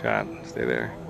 shot. Stay there.